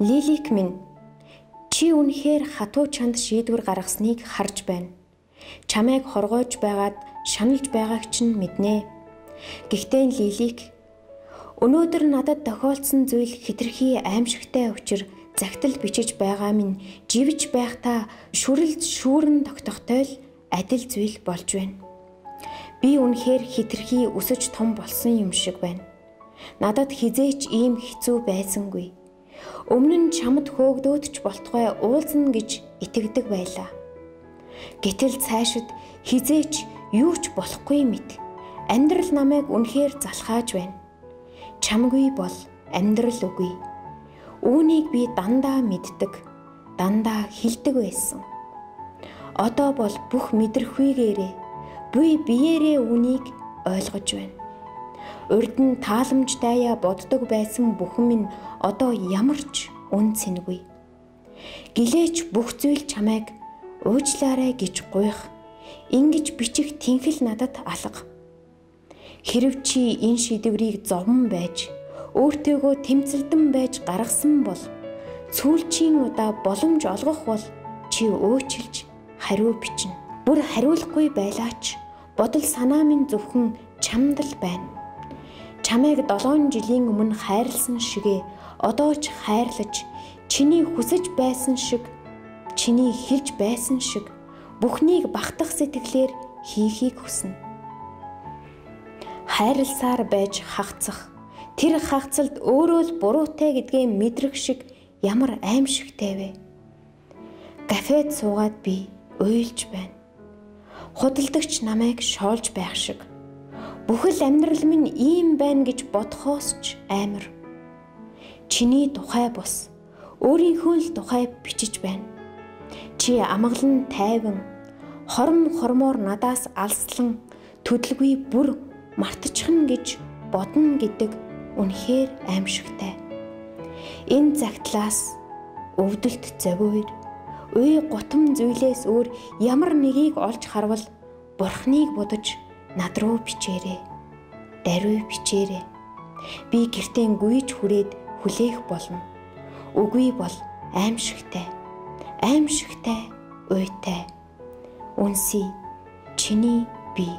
Лилик минь чи үнэхээр хатуу чанд шийдвэр гаргасныг харж байна. Чамайг хоргоож байгаад шаналж байгааг чинь мэднэ. Гэхдээ Лилик өнөөдөр надад тохиолдсон зүйл хитрхи аимшигтай учир загтал бичиж байгаа минь живж байхдаа шүрэлж шүүрэн тогтохтой л адил зүйл болж байна. Би үнэхээр хитрхи өсөж том болсон юм шиг байна. Надад хизээч ийм хэцүү байсангүй. Өмнө нь чамд хөөгдөөд ч болтугай уулзна гэж итгэдэг байлаа. Гэтэл цаашид хизээч юу ч болохгүй мэт. Амьдрал намайг үнэхээр залхааж байна. Чамгүй бол амьдрал үгүй. Үүнийг би дандаа мэддэг, дандаа хилдэг байсан. Одоо бол бүх мэдрэхүйгээрээ би биеэрээ үүнийг ойлгож байна. Урд нь тааламжтайя боддог байсан бүхэн минь одоо ямар ч үн цэнгүй. Гэлээч бүх зүйл чамайг уучлаарай гэж гуйх, ингэж бичих тэнхэл надад алга. Хэрв чи энэ шийдвэрийг зовон байж, өөртөөгөө тэмцэлдэн байж гаргасан бол сүүлчийн удаа боломж олгох бол чи өөчилж хариу бичнэ. Бүр хариулахгүй байлаач бодол санаа минь зөвхөн чамд л байна чамайг 7 жилийн өмнө хайрлсан шигээ одоо ч хайрлаж чиний хүсэж байсан шиг чиний хэлж байсан шиг бүхнийг багтах сэтгэлээр хийхийг хүснэ. Хайрлсаар байж хагцах тэр хагцалд өөрөө л буруутай гэдгээ мэдрэх шиг ямар аимшигтай вэ? Кафед суугаад би уйлж байна. Худалдагч намайг шоолж байх шиг Бүхэл амьдрал минь ийм байна гэж бодхоос ч амар. Чиний тухай бус өөрийнхөө л тухай бичиж байна. Чи амгалан тайван хорм хормоор надаас алслан төдөлгүй бүр мартчихна гэж бодно гэдэг үнэхээр аимшигтай. Энэ загтлаас өвдөлт зовиор үе гутам зүйлээс өөр ямар нэгийг олж харвал бурхныг будаж над руу бичээрэй. Даруй бичээрэй. Би гэртээ гүйж хүрээд хүлээх болно. Үгүй бол аимшигтай. Аимшигтай, уйтай. Үнсий чиний бие